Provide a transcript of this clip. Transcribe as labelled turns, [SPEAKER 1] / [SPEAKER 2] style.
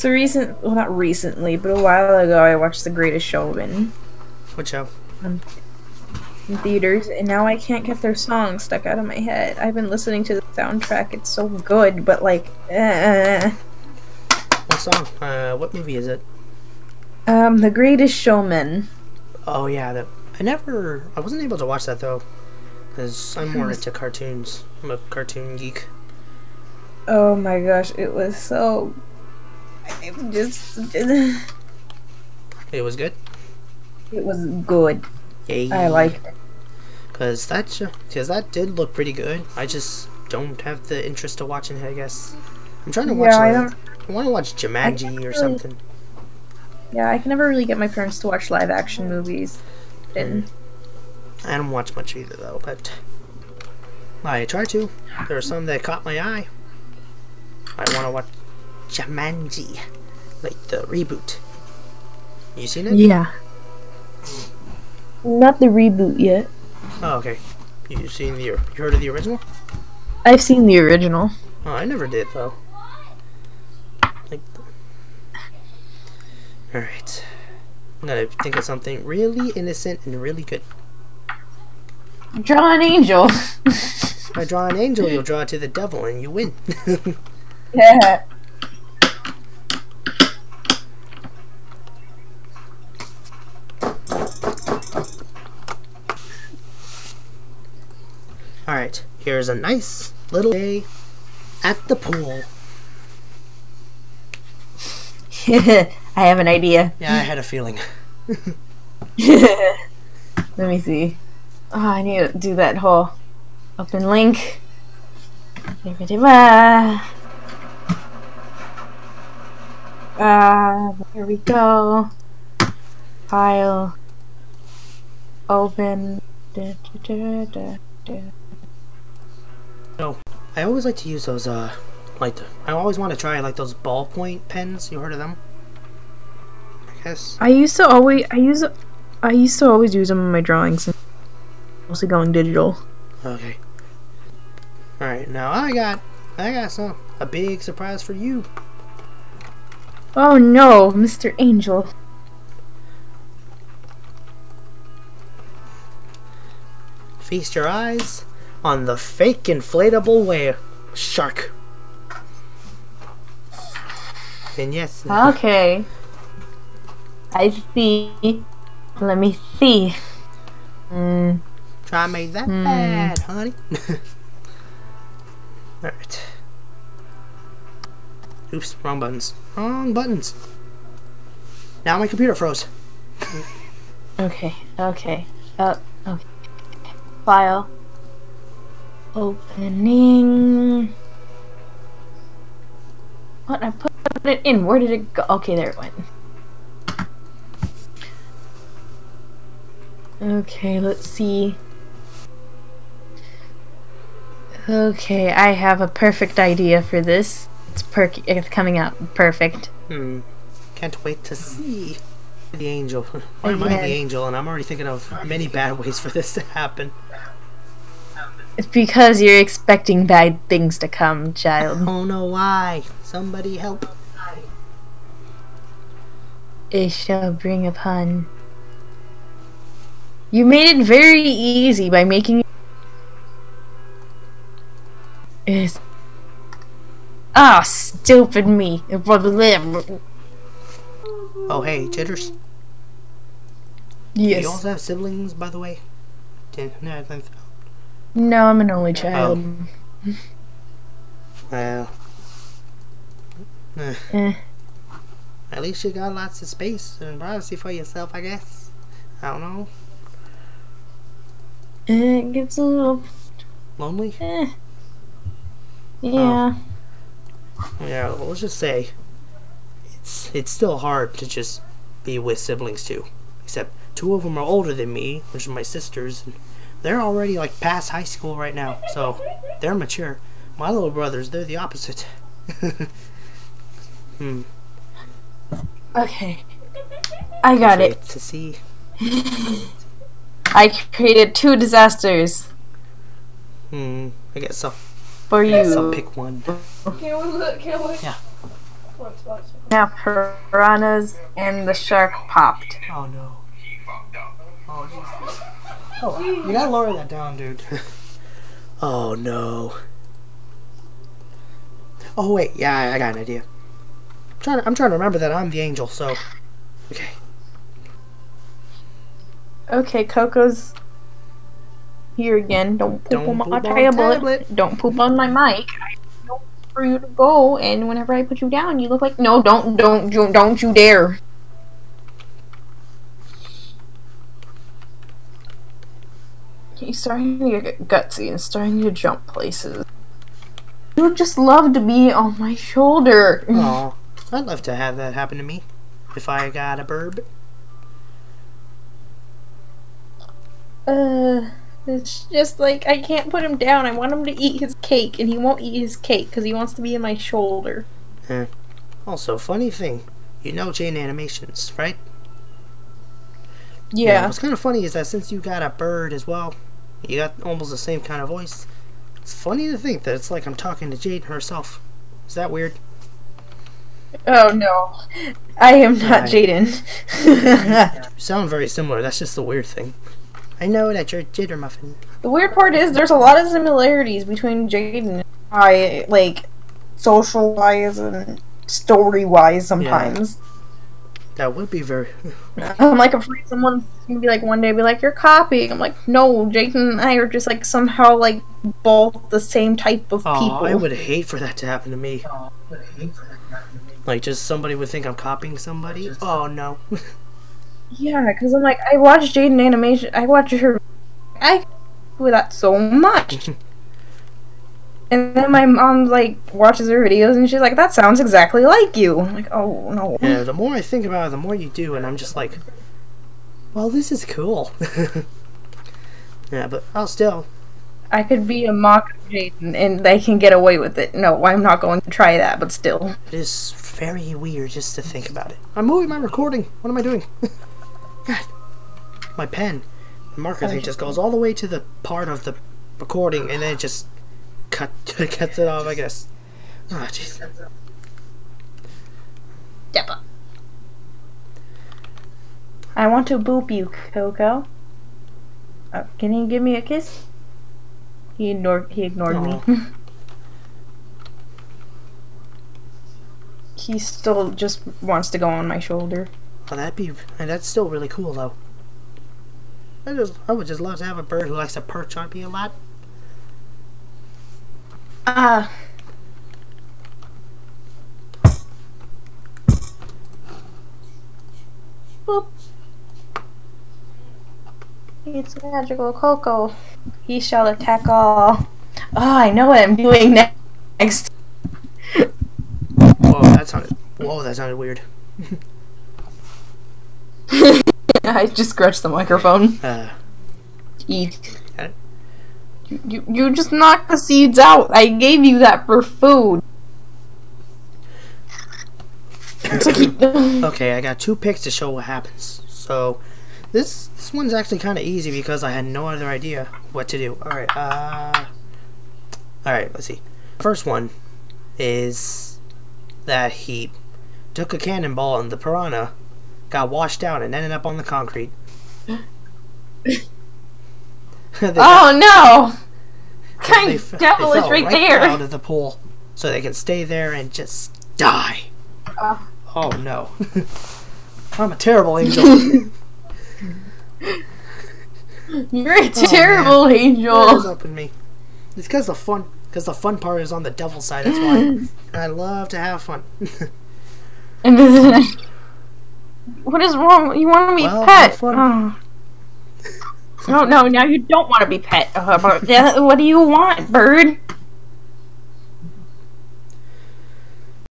[SPEAKER 1] So recent, well, not recently, but a while ago, I watched The Greatest Showman
[SPEAKER 2] What show?
[SPEAKER 1] in theaters, and now I can't get their song stuck out of my head. I've been listening to the soundtrack; it's so good, but like, eh.
[SPEAKER 2] What song? Uh, what movie is it?
[SPEAKER 1] um, The Greatest Showman.
[SPEAKER 2] Oh yeah, that I never. I wasn't able to watch that though, because I'm more into cartoons. I'm a cartoon geek.
[SPEAKER 1] Oh my gosh, it was so. I just.
[SPEAKER 2] It was good.
[SPEAKER 1] It was good.
[SPEAKER 2] Yay!
[SPEAKER 1] I liked it.
[SPEAKER 2] Cause that cause that did look pretty good. I just don't have the interest to watching it. I guess I'm trying to watch.
[SPEAKER 1] Yeah, I
[SPEAKER 2] like-
[SPEAKER 1] don't.
[SPEAKER 2] I want to watch Jumanji or
[SPEAKER 1] really-
[SPEAKER 2] something.
[SPEAKER 1] Yeah, I can never really get my parents to watch live action movies. Didn't. Mm.
[SPEAKER 2] I don't watch much either though, but I try to. There are some that caught my eye. I want to watch Jumanji, like the reboot. You seen it?
[SPEAKER 1] Yeah. Not the reboot yet.
[SPEAKER 2] Oh, okay. You seen the? You heard of the original?
[SPEAKER 1] I've seen the original.
[SPEAKER 2] Oh, I never did though. Like, all right. I'm gonna think of something really innocent and really good.
[SPEAKER 1] Draw an angel.
[SPEAKER 2] If I draw an angel, you'll draw it to the devil, and you win.
[SPEAKER 1] yeah.
[SPEAKER 2] all right. Here's a nice little day at the pool.
[SPEAKER 1] I have an idea.
[SPEAKER 2] Yeah, I had a feeling.
[SPEAKER 1] Let me see. Oh, I need to do that whole open link. Uh, here we go. File. Open. Da, da, da, da.
[SPEAKER 2] I always like to use those. Uh, like the, I always want to try like those ballpoint pens. You heard of them? I guess.
[SPEAKER 1] I used to always I use I used to always use them in my drawings. Mostly going digital.
[SPEAKER 2] Okay. All right. Now I got I got some a big surprise for you.
[SPEAKER 1] Oh no, Mr. Angel.
[SPEAKER 2] Feast your eyes on the fake inflatable whale shark. And yes,
[SPEAKER 1] Okay. I see. Let me see. Mm,
[SPEAKER 2] try made that
[SPEAKER 1] Hmm.
[SPEAKER 2] bad, honey. Alright. Oops, wrong buttons. Wrong buttons. Now my computer froze.
[SPEAKER 1] okay, okay. Uh, okay. File. Opening. What? I put it in. Where did it go? Okay, there it went. Okay, let's see. Okay, I have a perfect idea for this. It's perk. It's coming out perfect.
[SPEAKER 2] Hmm. Can't wait to see the angel. Why am I the angel? And I'm already thinking of many bad ways for this to happen.
[SPEAKER 1] It's because you're expecting bad things to come, child.
[SPEAKER 2] Oh no, why? Somebody help.
[SPEAKER 1] It shall bring upon. You made it very easy by making. Is. Ah, stupid me.
[SPEAKER 2] Oh hey, Jitters. Do you also have siblings, by the way? No, I think-
[SPEAKER 1] No, I'm an only child.
[SPEAKER 2] Well. eh.
[SPEAKER 1] Eh.
[SPEAKER 2] At least you got lots of space and privacy for yourself, I guess. I don't know.
[SPEAKER 1] It gets a little.
[SPEAKER 2] Lonely?
[SPEAKER 1] Eh. Yeah.
[SPEAKER 2] Yeah, well, let's just say it's it's still hard to just be with siblings too. Except two of them are older than me, which are my sisters, and they're already like past high school right now, so they're mature. My little brothers, they're the opposite. hmm.
[SPEAKER 1] Okay. I got
[SPEAKER 2] Wait
[SPEAKER 1] it.
[SPEAKER 2] to see.
[SPEAKER 1] I created two disasters
[SPEAKER 2] Hmm. I guess so.
[SPEAKER 1] for
[SPEAKER 2] I guess I'll pick one.
[SPEAKER 1] Can we look? Can we?
[SPEAKER 2] Yeah.
[SPEAKER 1] Now piranhas and the shark popped.
[SPEAKER 2] Oh no. Oh Jesus. Oh, you gotta lower that down, dude. oh no. Oh wait, yeah, I, I got an idea. I'm trying, to, I'm trying to remember that I'm the angel, so. Okay.
[SPEAKER 1] Okay, Coco's here again. Don't poop
[SPEAKER 2] Don't
[SPEAKER 1] on my
[SPEAKER 2] poop on the
[SPEAKER 1] tablet.
[SPEAKER 2] tablet.
[SPEAKER 1] Don't poop on my mic. I know for you to go, and whenever I put you down, you look like no. Don't don't you don't you dare. He's starting to get gutsy and starting to jump places. You would just love to be on my shoulder.
[SPEAKER 2] Aw, I'd love to have that happen to me. If I got a burb.
[SPEAKER 1] Uh, it's just like I can't put him down. I want him to eat his cake, and he won't eat his cake because he wants to be in my shoulder.
[SPEAKER 2] Also, funny thing, you know Jaden Animations, right?
[SPEAKER 1] Yeah.
[SPEAKER 2] What's kind of funny is that since you got a bird as well, you got almost the same kind of voice. It's funny to think that it's like I'm talking to Jade herself. Is that weird?
[SPEAKER 1] Oh no, I am not. Jaden.
[SPEAKER 2] You sound very similar. That's just the weird thing. I know that you're Jittermuffin.
[SPEAKER 1] the weird part is there's a lot of similarities between Jaden and I, like social wise and story wise. Sometimes
[SPEAKER 2] That would be very.
[SPEAKER 1] I'm like afraid someone's gonna be like one day be like you're copying. I'm like no, Jaden and I are just like somehow like both the same type of
[SPEAKER 2] Oh,
[SPEAKER 1] people.
[SPEAKER 2] I would hate for that to happen to me. Like, just somebody would think I'm copying somebody. Oh no.
[SPEAKER 1] Yeah, because I'm like, I watch Jaden animation. I watch her. I with that so much. and then my mom like watches her videos and she's like, "That sounds exactly like you." I'm like, "Oh no."
[SPEAKER 2] Yeah, the more I think about it, the more you do, and I'm just like, well, this is cool. yeah, but I'll still.
[SPEAKER 1] I could be a mock Jaden and they can get away with it. No, I'm not going to try that, but still.
[SPEAKER 2] It is very weird just to think about it. I'm moving my recording. What am I doing? God. My pen. The marker thing just goes all the way to the part of the recording and then it just cut cuts it off, I guess. Oh, jeez.
[SPEAKER 1] I want to boop you, Coco. Uh, can you give me a kiss? He ignored. He ignored me. he still just wants to go on my shoulder.
[SPEAKER 2] Oh, that'd be. And that's still really cool, though. I just, I would just love to have a bird who likes to perch on me a lot.
[SPEAKER 1] Ah. Boop. It's magical Coco. He shall attack all. Oh, I know what I'm doing next.
[SPEAKER 2] Whoa, that sounded. Whoa, that sounded weird.
[SPEAKER 1] I just scratched the microphone.
[SPEAKER 2] Uh,
[SPEAKER 1] Eat.
[SPEAKER 2] Okay.
[SPEAKER 1] You, you, you just knocked the seeds out. I gave you that for food. It's like he-
[SPEAKER 2] okay, I got two picks to show what happens. So, this this one's actually kind of easy because I had no other idea what to do. All right, uh, all right, let's see. First one is that he took a cannonball and the piranha got washed out and ended up on the concrete. They oh, got-
[SPEAKER 1] oh no! Kind of devil is right there.
[SPEAKER 2] out of the pool so they can stay there and just die.
[SPEAKER 1] Oh.
[SPEAKER 2] Oh no. I'm a terrible angel.
[SPEAKER 1] You're a oh, terrible
[SPEAKER 2] What is
[SPEAKER 1] angel.
[SPEAKER 2] up with me? It's because the fun, because the fun part is on the devil's side. That's why. and I love to have fun.
[SPEAKER 1] And this is- what is wrong? You want to be
[SPEAKER 2] Well,
[SPEAKER 1] pet?
[SPEAKER 2] fun.
[SPEAKER 1] Oh. Oh. No, no, now you don't want to be pet. Uh, what do you want, bird?